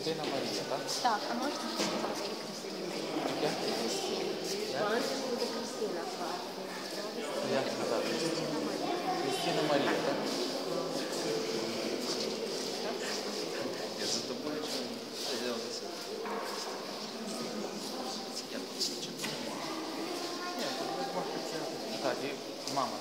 Cristina Maria. Cristina Maria. Κωνσταντή, μάμα.